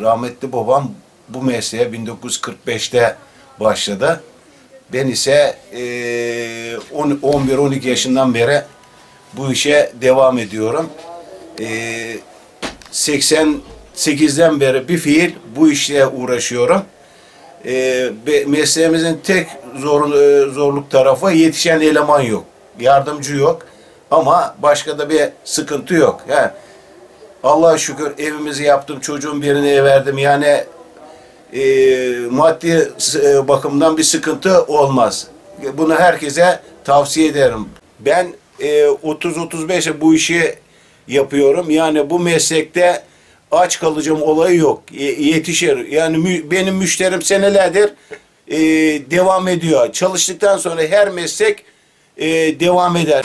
Rahmetli babam bu mesleğe 1945'te başladı. Ben ise on- 11-12 yaşından beri bu işe devam ediyorum. Eee 88'den beri bir fiil bu işle uğraşıyorum. Be- mesleğimizin tek zor, e, zorluk tarafı yetişen eleman yok. Yardımcı yok. Ama başka da bir sıkıntı yok. Yani Allah'a şükür evimizi yaptım, çocuğun birine verdim. Yani e, maddi e, bakımdan bir sıkıntı olmaz. Bunu herkese tavsiye ederim. Ben e, 30-35'e bu işi yapıyorum. Yani bu meslekte aç kalacağım olayı yok. Ye- yetişir. Yani mü- benim müşterim senelerdir e, devam ediyor. Çalıştıktan sonra her meslek e, devam eder.